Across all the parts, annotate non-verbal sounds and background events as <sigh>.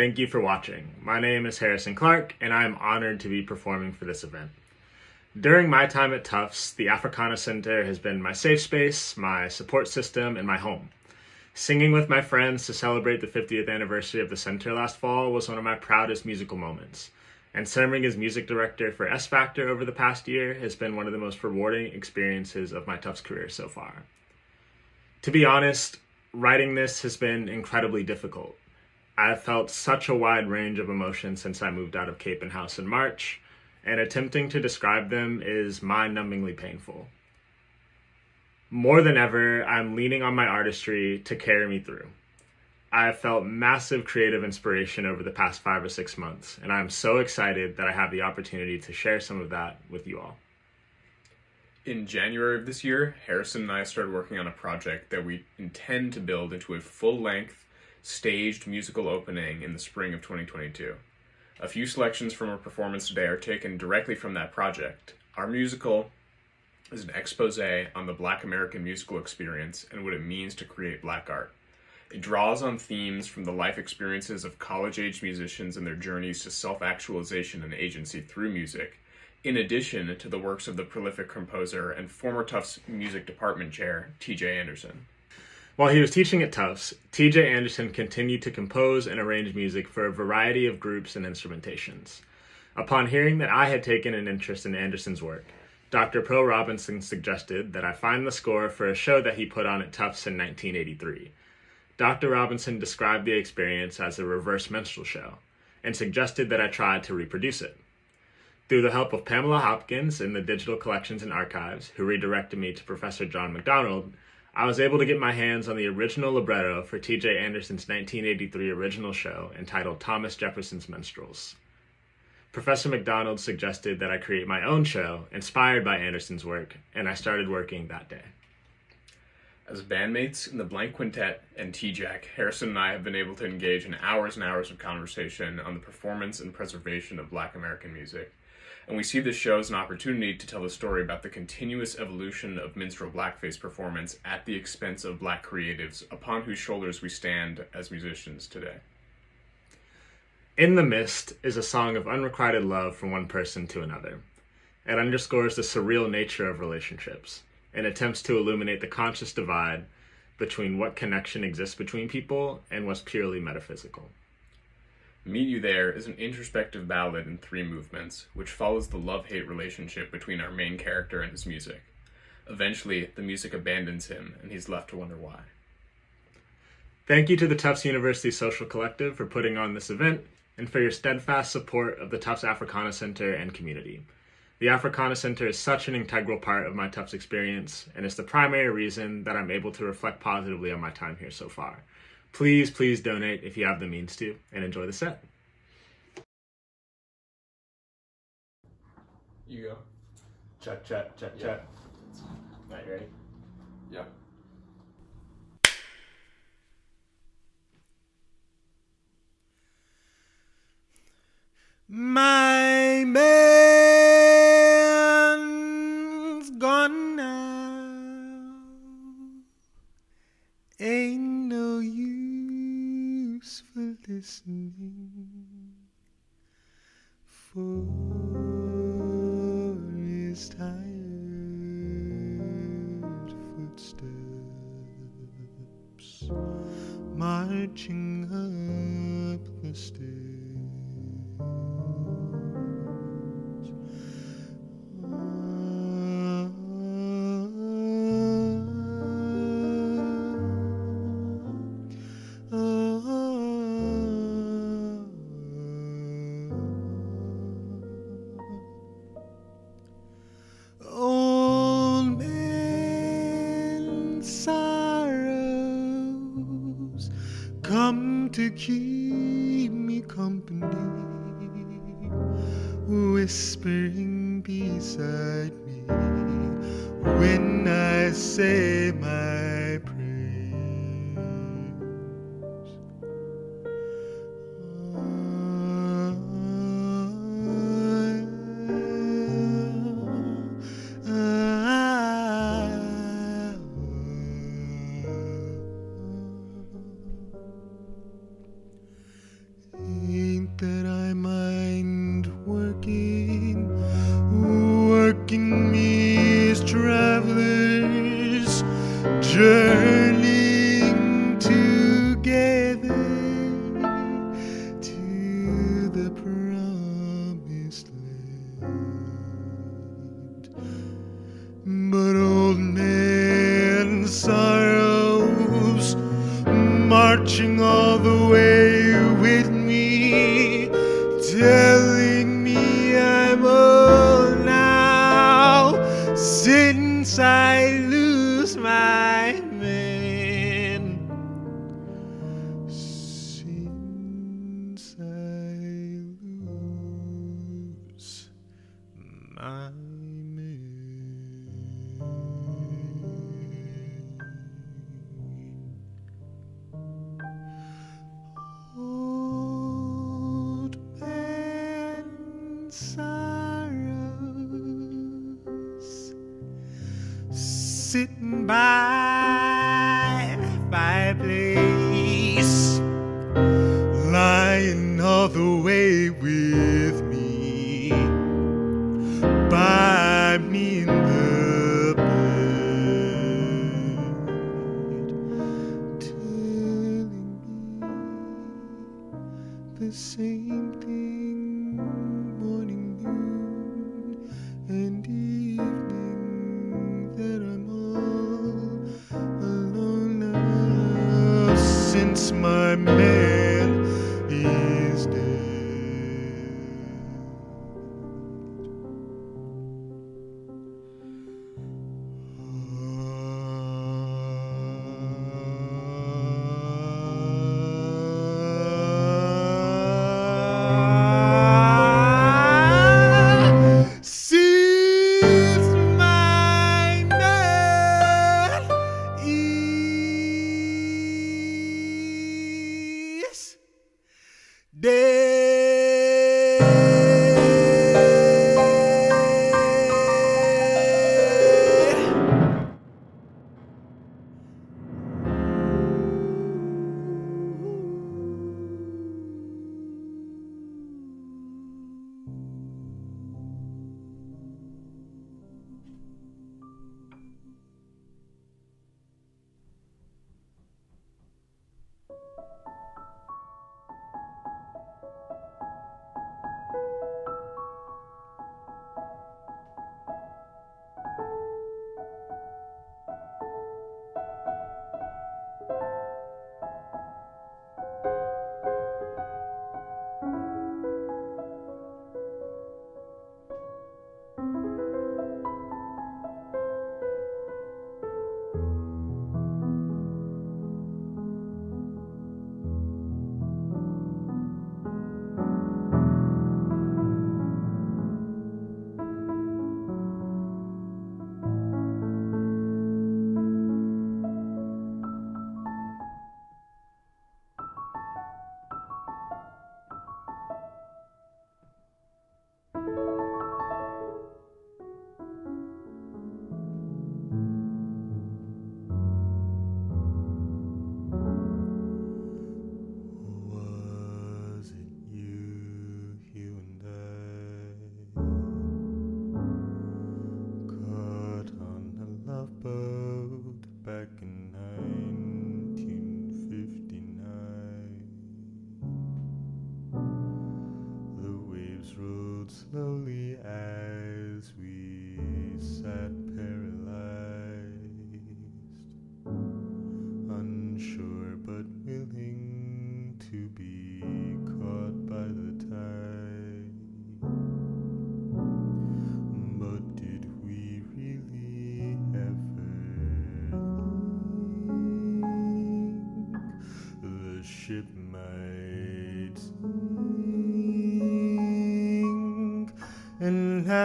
thank you for watching. My name is Harrison Clark, and I am honored to be performing for this event. During my time at Tufts, the Africana Center has been my safe space, my support system, and my home. Singing with my friends to celebrate the 50th anniversary of the center last fall was one of my proudest musical moments. And serving as music director for S Factor over the past year has been one of the most rewarding experiences of my Tufts career so far. To be honest, writing this has been incredibly difficult. I've felt such a wide range of emotions since I moved out of Capen House in March, and attempting to describe them is mind numbingly painful. More than ever, I'm leaning on my artistry to carry me through. I have felt massive creative inspiration over the past five or six months, and I'm so excited that I have the opportunity to share some of that with you all. In January of this year, Harrison and I started working on a project that we intend to build into a full length staged musical opening in the spring of 2022. A few selections from our performance today are taken directly from that project. Our musical is an expose on the Black American musical experience and what it means to create black art. It draws on themes from the life experiences of college age musicians and their journeys to self actualization and agency through music, in addition to the works of the prolific composer and former Tufts Music Department Chair, T.J. Anderson. While he was teaching at Tufts, T.J. Anderson continued to compose and arrange music for a variety of groups and instrumentations. Upon hearing that I had taken an interest in Anderson's work, Dr. Pro Robinson suggested that I find the score for a show that he put on at Tufts in 1983. Dr. Robinson described the experience as a reverse minstrel show and suggested that I try to reproduce it. Through the help of Pamela Hopkins in the Digital Collections and Archives, who redirected me to Professor John McDonald, I was able to get my hands on the original libretto for T.J. Anderson's 1983 original show entitled Thomas Jefferson's Minstrels. Professor McDonald suggested that I create my own show inspired by Anderson's work, and I started working that day. As bandmates in the Blank Quintet and T-Jack, Harrison and I have been able to engage in hours and hours of conversation on the performance and preservation of Black American music and we see this show as an opportunity to tell a story about the continuous evolution of minstrel blackface performance at the expense of black creatives upon whose shoulders we stand as musicians today. In the Mist is a song of unrequited love from one person to another. It underscores the surreal nature of relationships and attempts to illuminate the conscious divide between what connection exists between people and what's purely metaphysical. Meet You There is an introspective ballad in three movements, which follows the love hate relationship between our main character and his music. Eventually, the music abandons him, and he's left to wonder why. Thank you to the Tufts University Social Collective for putting on this event and for your steadfast support of the Tufts Africana Center and community. The Africana Center is such an integral part of my Tufts experience, and it's the primary reason that I'm able to reflect positively on my time here so far. Please, please donate if you have the means to, and enjoy the set. You go. Check, check, check, Yeah. check. Right, ready? Yeah. My man's gone now. Ain't no use for listening for his tired footsteps marching up the stairs. come to keep me company, whispering beside me. When I say my sitting by once my maid.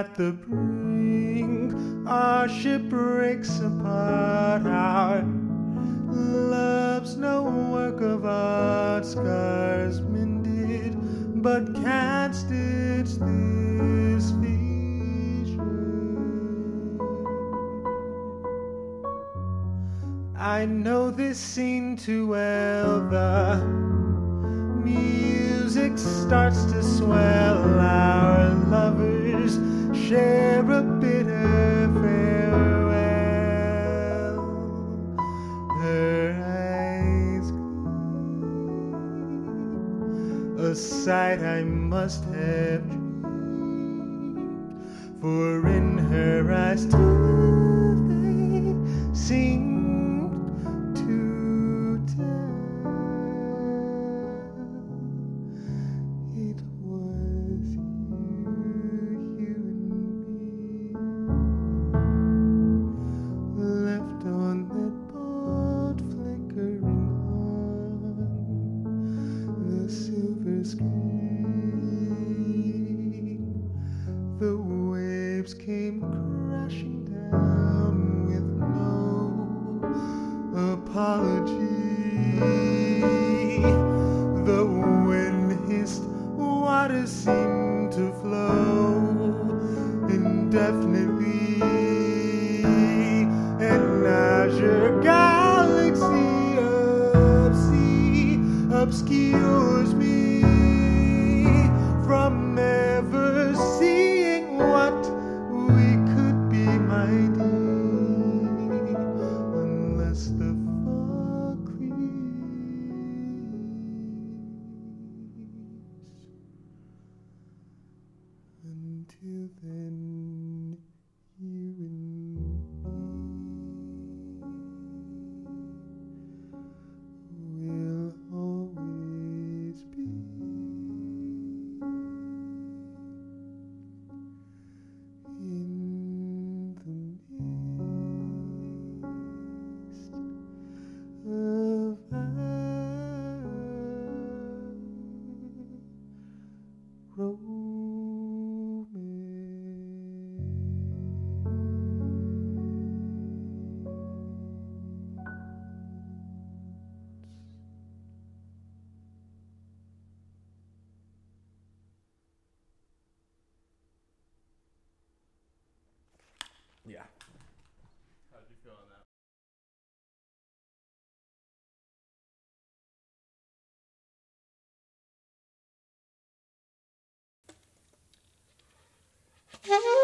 At the brink, our ship breaks apart. Our love's no work of art, scars mended, but can't stitch this fissure. I know this scene too well. The music starts to swell. Our lovers share a bitter farewell. Her eyes gleam, a sight I must have dreamed. For in her eyes indefinitely. An azure galaxy of sea obscures Mm-hmm. <laughs>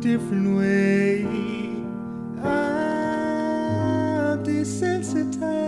different way. I'm desensitized.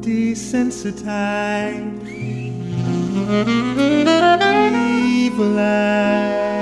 desensitized. Evil eye.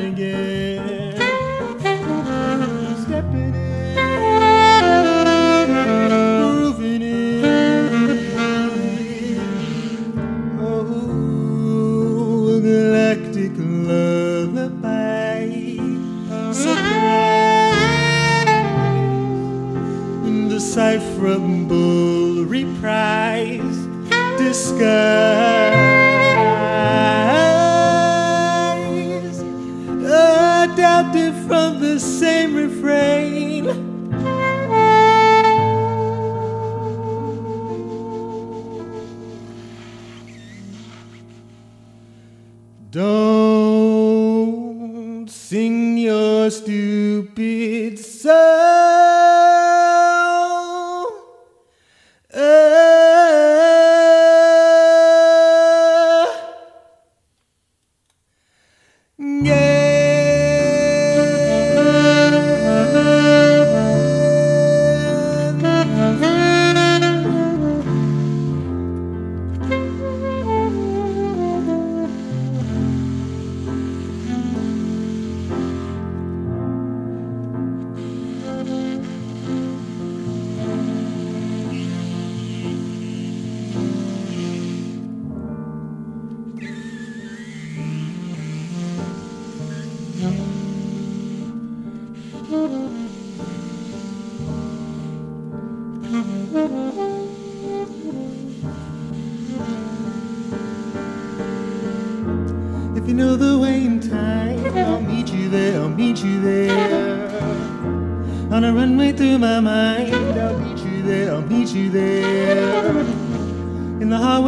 again. Don't sing your stupid song.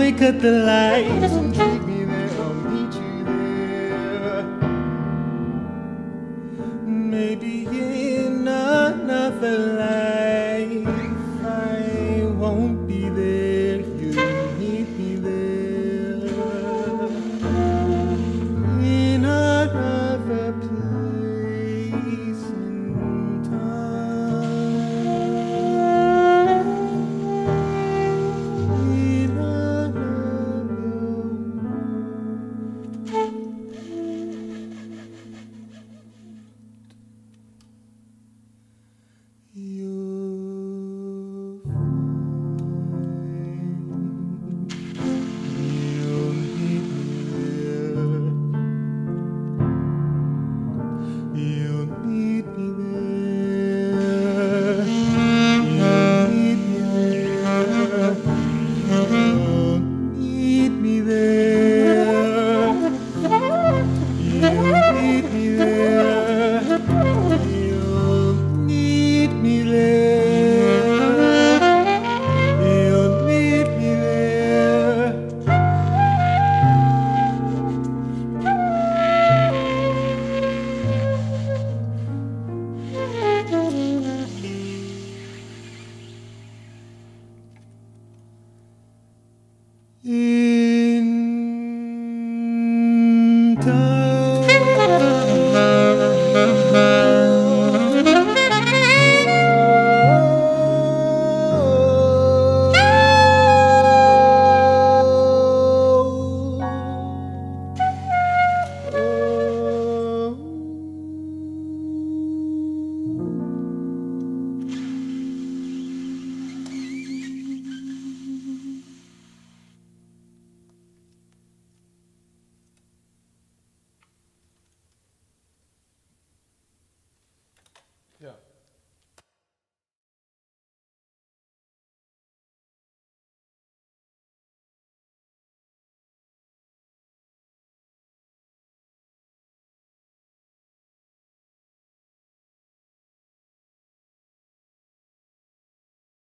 we cut the lights.